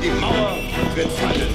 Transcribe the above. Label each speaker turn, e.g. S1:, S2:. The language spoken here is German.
S1: die Mauer wird fallen.